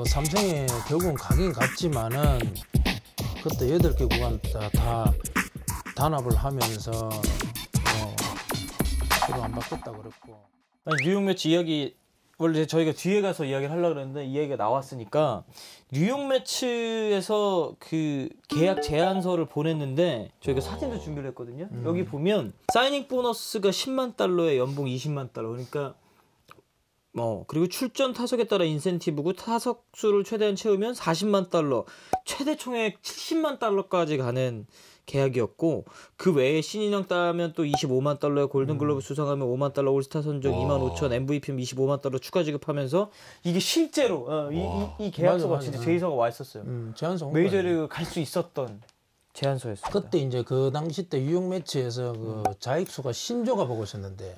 그 삼성에 결국은 가긴 갔지만은 그때 여덟 개 구간 다, 다 단합을 하면서 뭐 서로 안 바뀌었다 그랬고 아니, 뉴욕 매치 이야기 원래 저희가 뒤에 가서 이야기를 하려고 그랬는데 이 얘기가 나왔으니까 뉴욕 매치에서 그 계약 제안서를 보냈는데 저희가 사진도 준비를 했거든요. 여기 보면 사이닝 보너스가 10만 달러에 연봉 20만 달러. 그러니까 뭐 그리고 출전 타석에 따라 인센티브고 타석 수를 최대한 채우면 40만 달러, 최대 총액 70만 달러까지 가는 계약이었고 그 외에 신인형 따면 또 25만 달러에 골든글러브 수상하면 5만 달러 올스타 선정 2만 5천 MVP 25만 달러 추가 지급하면서 이게 실제로 어, 이, 이, 이 계약서가 맞아, 맞아. 진짜 제의서가 와 있었어요. 음. 메이저리그 갈 수 있었던 제안서였습니다. 그때 이제 그 당시 때 뉴욕 매치에서 그 자익수가 신조가 보고 있었는데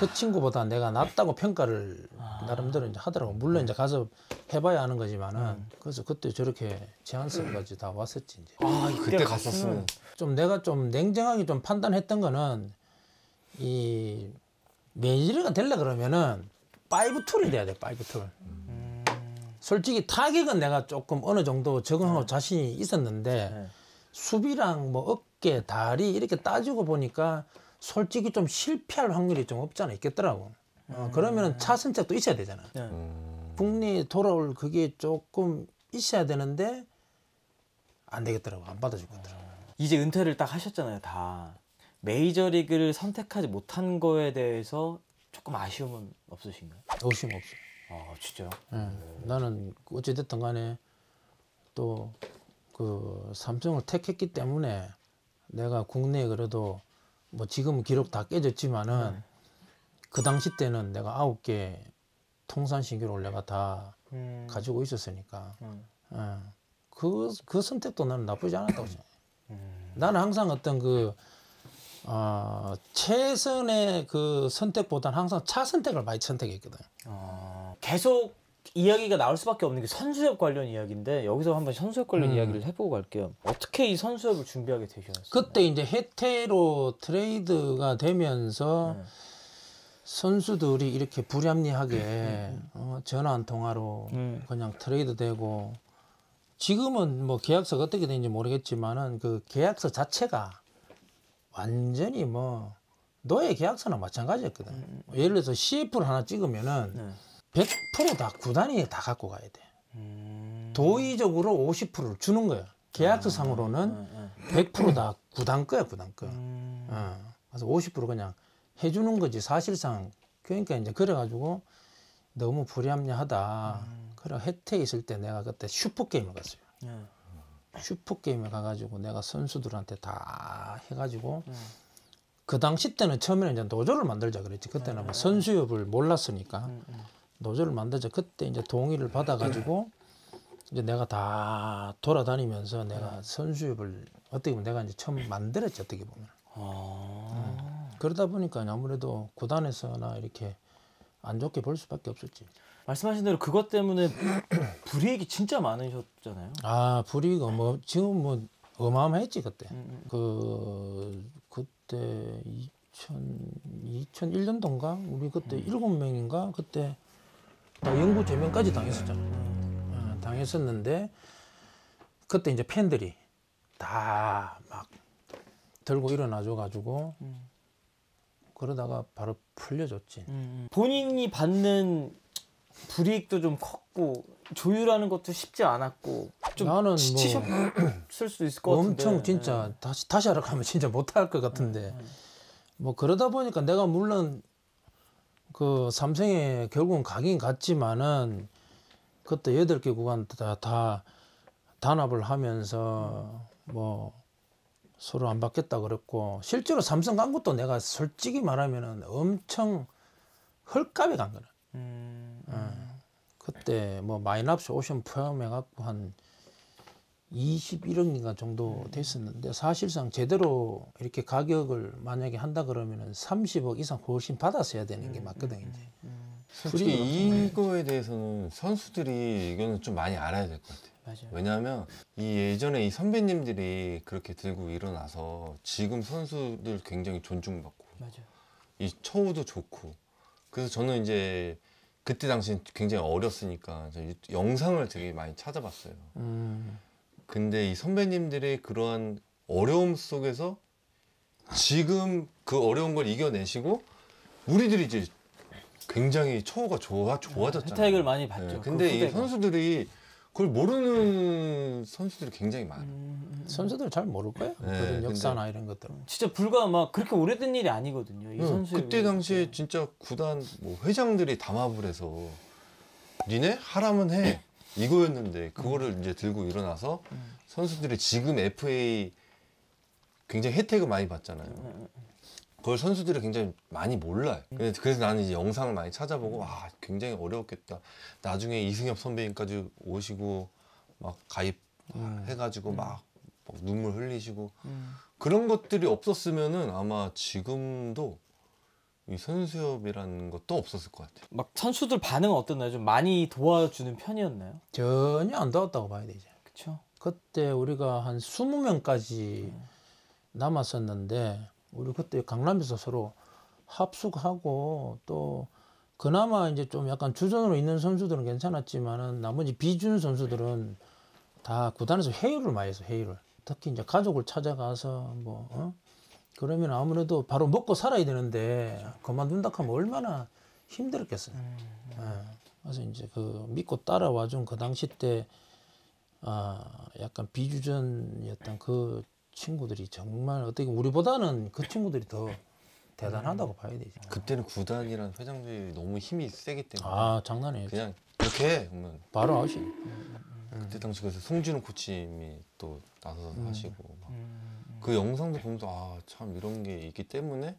그 친구보다 내가 낫다고 평가를 나름대로 이제 하더라고. 물론 이제 가서 해봐야 하는 거지만은 그래서 그때 저렇게 제안서까지 다 왔었지 이제. 아, 그때 갔었으면 좀 내가 좀 냉정하게 좀 판단했던 거는 이 메이저리거가 될려 그러면은 five tool이 돼야 돼 five tool. 솔직히 타격은 내가 조금 어느 정도 적응하고 자신이 있었는데 네. 수비랑 뭐 어깨, 다리 이렇게 따지고 보니까 솔직히 좀 실패할 확률이 좀 없잖아 있겠더라고. 어, 그러면은 차 선택도 있어야 되잖아. 네. 음, 북리 돌아올 그게 조금 있어야 되는데 안 되겠더라고. 안 받아주겠더라고. 이제 은퇴를 딱 하셨잖아요, 다. 메이저리그를 선택하지 못한 거에 대해서 조금 아쉬움은 없으신가요? 의심 없어. 아, 진짜요? 예. 나는 어찌됐든 간에 또 그 삼성을 택했기 때문에 내가 국내에 그래도 뭐 지금은 기록 다 깨졌지만은 그 당시 때는 내가 아홉 개 통산 신기록을 내가 다 음. 가지고 있었으니까 음. 예. 그, 그 선택도 나는 나쁘지 않았다고 생각해. 음. 나는 항상 어떤 그, 어, 최선의 그 선택보다는 항상 차 선택을 많이 선택했거든. 어, 계속 이야기가 나올 수밖에 없는 게 선수협 관련 이야기인데 여기서 한번 선수협 관련 음. 이야기를 해보고 갈게요. 어떻게 이 선수협을 준비하게 되셨어요? 그때 이제 해태로 트레이드가 되면서 네. 선수들이 이렇게 불합리하게 어, 전화 한 통화로 음. 그냥 트레이드 되고 지금은 뭐 계약서가 어떻게 되는지 모르겠지만은 그 계약서 자체가 완전히 뭐 노예 계약서나 마찬가지였거든. 예를 들어서 CF를 하나 찍으면은 네. 100%다 구단이 다 갖고 가야 돼. 음. 도의적으로 50%를 주는 거야. 계약서 상으로는 네, 100%다 구단 거야, 구단 거. 음. 어. 그래서 50% 그냥 해주는 거지. 사실상 그러니까 이제 그래가지고 너무 불합리하다. 그래 혜택 있을 때 내가 그때 슈퍼 게임을 갔어요. 네. 슈퍼 게임에 가가지고 내가 선수들한테 다 해가지고 음. 그 당시 때는 처음에는 이제 노조를 만들자 그랬지. 그때는 뭐 선수협을 몰랐으니까 음, 음. 노조를 만들자. 그때 이제 동의를 받아가지고 이제 내가 다 돌아다니면서 내가 선수협을 어떻게 보면 내가 이제 처음 만들었지 어떻게 보면. 아. 그러다 보니까 아무래도 구단에서나 이렇게 안 좋게 볼 수밖에 없었지. 말씀하신 대로 그것 때문에 불이익이 진짜 많으셨잖아요. 아 불이익 뭐 지금 뭐 어마어마했지 그때. 음, 그 그때 2000 2001년도인가 우리 그때 일곱 명인가 그때 다 영구 제명까지 당했었잖아. 어, 당했었는데 그때 이제 팬들이 다 막 들고 일어나줘 가지고 음. 그러다가 바로 풀려줬지. 음. 본인이 받는 불이익도 좀 컸고 조율하는 것도 쉽지 않았고 좀 나는 뭐 지치셨을 수도 있을 것 같은데. 엄청 진짜 다시 다시 하라고 하면 진짜 못할 것 같은데 뭐 그러다 보니까 내가 물론 그 삼성에 결국은 가긴 갔지만은 그때 여덟 개 구간 다, 다 단합을 하면서 뭐 서로 안 받겠다 그랬고 실제로 삼성 간 것도 내가 솔직히 말하면은 엄청 헐값에 간 거라. 음. 그때 뭐 마이너스 오션 포함해 갖고 한 21억인가 정도 됐었는데 사실상 제대로 이렇게 가격을 만약에 한다 그러면은 30억 이상 훨씬 받았어야 되는 게 맞거든 이제. 솔직히 이거에 대해서는 선수들이 이거는 좀 많이 알아야 될 것 같아요. 맞아요. 왜냐하면 이 예전에 이 선배님들이 그렇게 들고 일어나서 지금 선수들 굉장히 존중받고 맞아요. 이 처우도 좋고 그래서 저는 이제 그때 당시 굉장히 어렸으니까 저 유- 영상을 되게 많이 찾아봤어요. 음. 근데 이 선배님들의 그러한 어려움 속에서 지금 그 어려운 걸 이겨내시고 우리들이 이제 굉장히 처우가 좋아 좋아졌잖아요. 혜택을 많이 받죠. 네, 그 근데 이 후배가. 선수들이 그걸 모르는 선수들이 굉장히 많아요. 음, 선수들 잘 모를 거야. 네, 그런 역사나 이런 것들. 진짜 불과 막 그렇게 오래된 일이 아니거든요. 이 응, 선수 그때 당시에 진짜 구단 뭐 회장들이 담합을 해서 니네 하라면 해 이거였는데 그거를 이제 들고 일어나서 선수들이 지금 FA 굉장히 혜택을 많이 받잖아요. 그걸 선수들이 굉장히 많이 몰라요. 그래서 그래서 나는 이제 영상을 많이 찾아보고 와 굉장히 어려웠겠다. 나중에 이승엽 선배님까지 오시고 막 가입 해가지고 막, 막 눈물 흘리시고 음. 그런 것들이 없었으면은 아마 지금도 이 선수협이라는 것도 없었을 것 같아요. 막 선수들 반응은 어땠나요? 좀 많이 도와주는 편이었나요? 전혀 안 도왔다고 봐야 되지. 그렇죠. 그때 우리가 한 20명까지 남았었는데 우리 그때 강남에서 서로 합숙하고 또 그나마 이제 좀 약간 주전으로 있는 선수들은 괜찮았지만은 나머지 비준 선수들은 다 구단에서 회의를 많이 했어 회의를 특히 이제 가족을 찾아가서 뭐 어? 그러면 아무래도 바로 먹고 살아야 되는데 그만둔다 하면 얼마나 힘들었겠어요. 예. 그래서 이제 그 믿고 따라와 준 그 당시 때 아, 약간 비주전이었던 그 친구들이 정말 어떻게 우리보다는 그 친구들이 더 대단하다고 봐야 되지. 그때는 구단이란 회장들이 너무 힘이 세기 때문에 아, 장난이 아니지. 그냥 이렇게 해 그러면 바로 아웃이. 그때 당시 그래서 송진우 코치님이 또 나서서 음. 하시고 막 그 영상도 보면서 아 참 이런 게 있기 때문에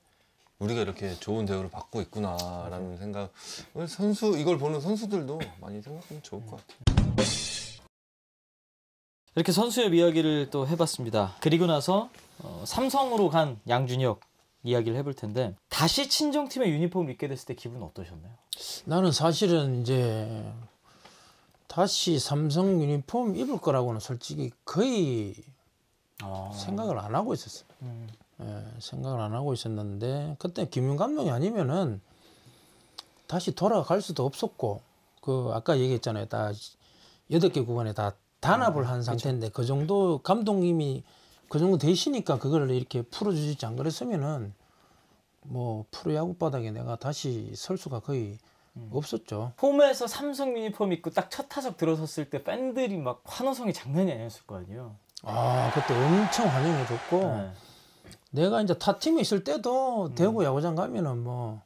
우리가 이렇게 좋은 대우를 받고 있구나라는 생각 선수 이걸 보는 선수들도 많이 생각하면 좋을 것 같아요. 이렇게 선수의 이야기를 또 해봤습니다. 그리고 나서 어, 삼성으로 간 양준혁 이야기를 해볼 텐데 다시 친정팀의 유니폼을 입게 됐을 때 기분 어떠셨나요? 나는 사실은 이제 다시 삼성 유니폼 입을 거라고는 솔직히 거의 아, 생각을 안 하고 있었어. 음, 예, 생각을 안 하고 있었는데 그때 김윤 감독이 아니면은 다시 돌아갈 수도 없었고 그 아까 얘기했잖아요. 다 여덟 개 구간에 다 단합을 한 상태인데 그 정도 감독님이 그 정도 되시니까 그걸 이렇게 풀어주지 안 그랬으면은 뭐 프로야구 바닥에 내가 다시 설 수가 거의 없었죠. 홈에서 삼성 유니폼 입고 딱 첫 타석 들어섰을 때 팬들이 막 환호성이 장난이 아니었을 거 아니에요. 아 그때 엄청 환영해줬고. 네. 내가 이제 타 팀에 있을 때도 대구 야구장 가면은 뭐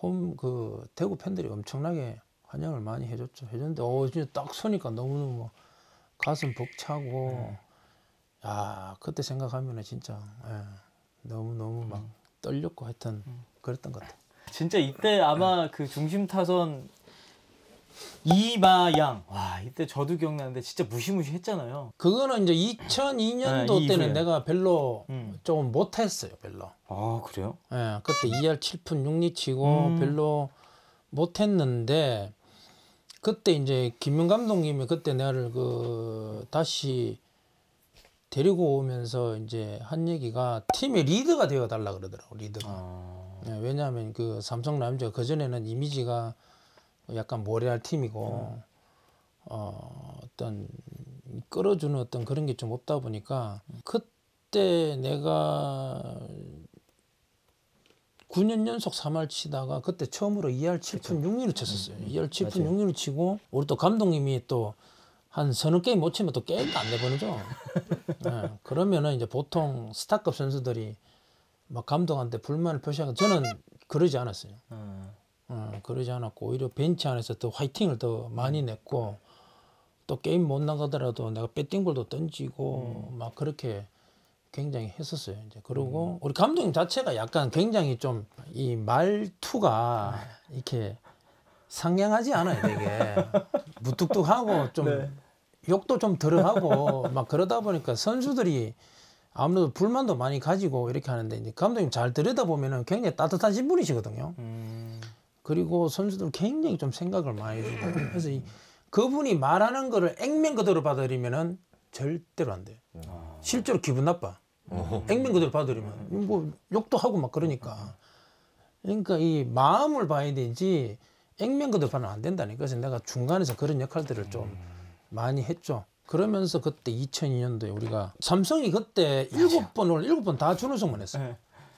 홈 그 대구 팬들이 엄청나게 환영을 많이 해줬죠. 해줬는데 어 진짜 딱 서니까 너무너무 뭐 가슴 벅차고. 야 그때 생각하면은 진짜 예, 너무 너무 막 떨렸고 하여튼 그랬던 것 같아. 진짜 이때 아마 그 중심 타선 이마양 와 이때 저도 기억나는데 진짜 무시무시했잖아요. 그거는 이제 2002년도 네, 때는 이후에. 내가 별로 음. 조금 못했어요, 별로. 아 그래요? 예, 그때 2할 7푼 6리 치고 음. 별로 못했는데 그때 이제 김윤 감독님이 그때 나를 그 다시 데리고 오면서 이제 한 얘기가 팀의 리더가 되어 달라 그러더라고 리더가. 아, 예, 왜냐하면 그 삼성 라이온즈가 그 전에는 이미지가 약간 모래알 팀이고 어, 어떤 끌어주는 어떤 그런 게 좀 없다 보니까 그때 내가 9년 연속 3할 치다가 그때 처음으로 2할 7푼 6리를 쳤었어요. 2할 7푼 맞아요. 6리를 치고 우리 또 감독님이 또 한 서너 게임 못 치면 또 게임도 안 내보내죠. 예, 그러면은 이제 보통 스타급 선수들이 막 감독한테 불만을 표시하고 저는 그러지 않았어요. 음. 어, 그러지 않았고 오히려 벤치 안에서 더 화이팅을 더 많이 냈고 또 게임 못 나가더라도 내가 배팅볼도 던지고 막 그렇게 굉장히 했었어요. 이제 그리고 우리 감독님 자체가 약간 굉장히 좀 이 말투가 이렇게 상냥하지 않아요, 되게 무뚝뚝하고 좀 네. 욕도 좀 들어하고 막 그러다 보니까 선수들이 아무래도 불만도 많이 가지고 이렇게 하는데 이제 감독님 잘 들여다 보면은 굉장히 따뜻하신 분이시거든요. 음. 그리고 선수들 굉장히 좀 생각을 많이 해주고 그래서 이, 그분이 말하는 거를 액면 그대로 받아들이면은 절대로 안 돼요. 실제로 기분 나빠. 액면 그대로 받아들이면 뭐 욕도 하고 막 그러니까. 그러니까 이 마음을 봐야 되지 액면 그대로는 안 된다니까. 그래서 내가 중간에서 그런 역할들을 좀 많이 했죠. 그러면서 그때 2002년도에 우리가 삼성이 그때 일곱 번을 일곱 번 다 준우승만 했어. 요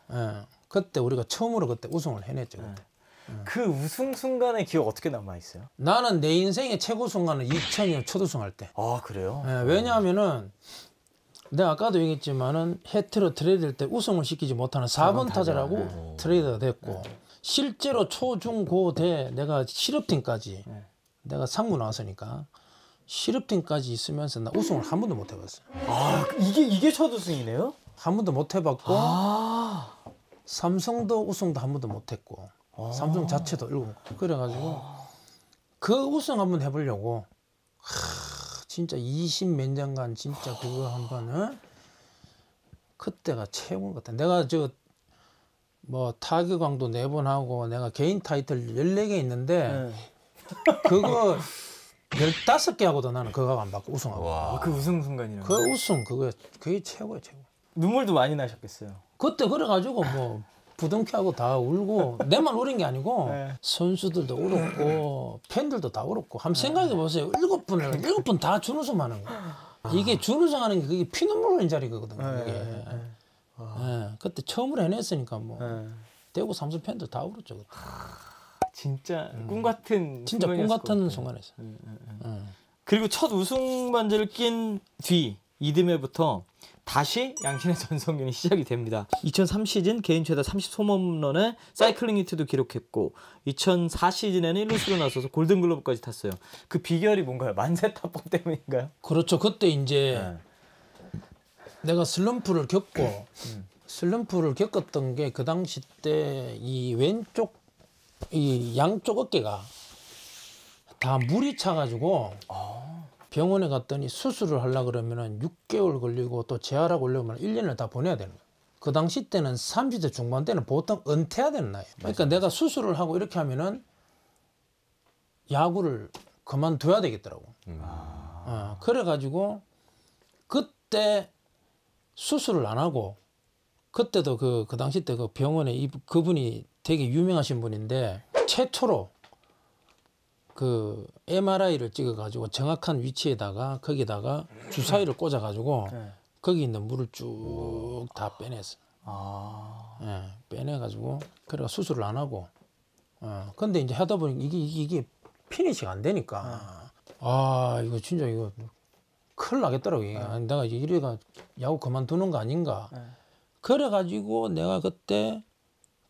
네. 예. 그때 우리가 처음으로 그때 우승을 해냈죠. 그때. 그 우승 순간의 기억 어떻게 남아 있어요? 나는 내 인생의 최고 순간은 2002년 첫 우승할 때. 아 그래요? 예, 왜냐하면은 내가 아까도 얘기했지만은 해트로 트레이드할 때 우승을 시키지 못하는 4번 타자라고 트레이드가 됐고 실제로 초중고대 내가 실업팀까지 네. 내가 상무 나왔으니까 실업팀까지 있으면서 나 우승을 한 번도 못 해봤어. 아 이게 이게 첫 우승이네요? 한 번도 못 해봤고 아 삼성도 우승도 한 번도 못 했고 삼성 자체도 일곱 번. 그래가지고 그 우승 한번 해보려고 하, 진짜 20몇 년간 진짜 그거 한번 어? 그때가 최고인 것 같아. 내가 저 뭐 타격왕도 네 번 하고 내가 개인 타이틀 14개 있는데 네. 그거 15개 하고도 나는 그거 안 받고 우승하고 와. 아, 그 우승 순간이라고. 그 우승 그거 그게 최고야 최고. 눈물도 많이 나셨겠어요. 그때 그래 가지고 뭐 부둥켜하고 다 울고 내만 울은 게 아니고 네. 선수들도 울었고 팬들도 다 울었고 한번 생각해 보세요. 일곱 분을 일곱 분 다 준우승 하는 거. 이게 준우승 하는 게 그게 피눈물 흘린 자리거든요 이게. 예, 그때 처음으로 해냈으니까 뭐 네. 대구 삼성 팬들 다 울었죠 그때. 진짜 꿈 같은 진짜 꿈 같은 것 순간이었어 같아요. 그리고 첫 우승 반지를 낀 뒤 이듬해부터 다시 양신의 전성기는 시작이 됩니다. 2003 시즌 개인 최다 30홈런에 사이클링 히트도 기록했고 2004 시즌에는 1루수로 나서서 골든글러브까지 탔어요. 그 비결이 뭔가요? 만세 타법 때문인가요? 그렇죠 그때 이제 네. 내가 슬럼프를 겪고 음. 슬럼프를 겪었던 게 그 당시 때 이 왼쪽 이 양쪽 어깨가 다 물이 차가지고 아. 병원에 갔더니 수술을 하려 그러면은 6개월 걸리고 또 재활하고 오려면 1년을 다 보내야 되는 거야. 그 당시 때는 30대 중반 때는 보통 은퇴해야 되는 나이. 그러니까 내가 수술을 하고 이렇게 하면은 야구를 그만둬야 되겠더라고. 어, 그래가지고 그때 수술을 안 하고 그때도 그, 그 당시 때 그 병원에 이, 그분이 되게 유명하신 분인데 최초로 그 MRI를 찍어가지고 정확한 위치에다가 거기다가 주사위를 꽂아가지고 네. 거기 있는 물을 쭉 다 빼냈어. 아. 예, 빼내가지고 그래가 수술을 안 하고. 어, 근데 이제 하다 보니 이게 이게, 이게 피니시가 안 되니까 아 이거 진짜 이거 큰일 나겠더라고 이게. 아니, 내가 이제 이래가 야구 그만두는 거 아닌가. 네. 그래가지고 내가 그때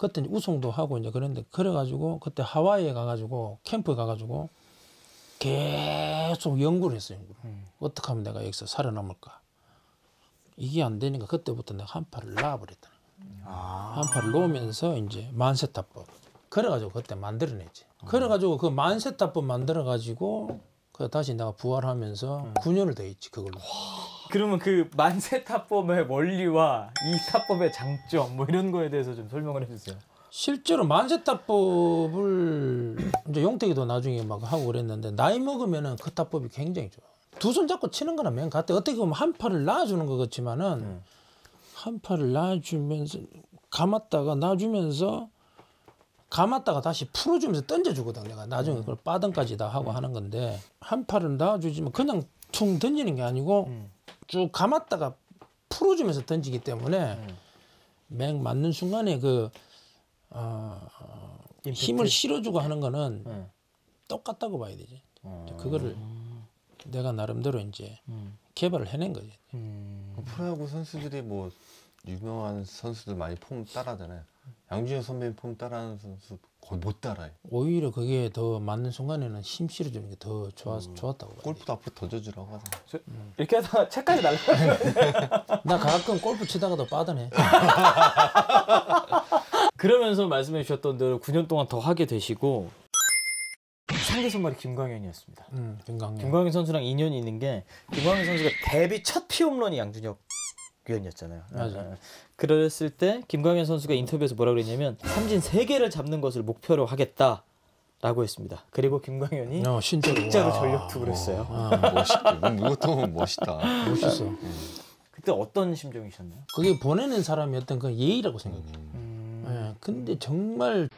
그때 우승도 하고 이제 그런데 그래가지고 그때 하와이에 가가지고 캠프에 가가지고 계속 연구를 했어요. 연구를. 어떻게 하면 내가 여기서 살아남을까. 이게 안 되니까 그때부터 내가 한 팔을 놔버렸다. 아. 한 팔을 놓으면서 이제 만세타법. 그래가지고 그때 만들어냈지. 그래가지고 그 만세타법 만들어가지고 그 다시 내가 부활하면서 9년을 더 있지 그걸로. 그러면 그 만세 타법의 원리와 이 타법의 장점 뭐 이런 거에 대해서 좀 설명을 해주세요. 실제로 만세타법을 이제 용택이도 나중에 막 하고 그랬는데 나이 먹으면은 그 타법이 굉장히 좋아. 두 손 잡고 치는 거나 맨 같아. 어떻게 보면 한 팔을 놔주는 것 같지만은 한 팔을 놔주면서 감았다가 놔주면서 감았다가 다시 풀어주면서 던져주거든 내가 나중에 그걸 빠던까지 다 하고 하는 건데 한 팔은 놔주지만 그냥 퉁 던지는 게 아니고 음. 쭉 감았다가 풀어주면서 던지기 때문에 맹 맞는 순간에 그 어, 힘을 실어주고 하는 거는 네. 똑같다고 봐야 되지. 어. 그거를 내가 나름대로 이제 음. 개발을 해낸 거지. 음. 프로야구 선수들이 뭐 유명한 선수들 많이 폼 따라하잖아요. 양준혁 선배님 폼 따라하는 선수 거의 못 따라해. 오히려 그게 더 맞는 순간에는 힘 실어주는 게 더 좋았, 좋았다고 봐야 돼. 골프도 앞으로 던져주라고 하잖아. 저- 이렇게 하다가 책까지 날라. 나 가끔 골프 치다가도 빠드네. 그러면서 말씀해 주셨던 대로 9년 동안 더 하게 되시고 상대 선발이 김광현이었습니다. 음, 김강현. 김광현 선수랑 인연이 있는 게 김광현 선수가 데뷔 첫 피홈런이 양준혁 위원이었잖아요. 맞아요. 예, 예. 그랬을 때 김광현 선수가 인터뷰에서 뭐라 그랬냐면 삼진 3개를 잡는 것을 목표로 하겠다 라고 했습니다. 그리고 김광현이 어, 진짜로. 진짜로 와, 전력 투구를 했어요. 멋있다. 이것도 멋있다. 멋있어. 그때 어떤 심정이셨나요? 그게 보내는 사람이 어떤 그 예의라고 생각해. 음. 예, 근데 정말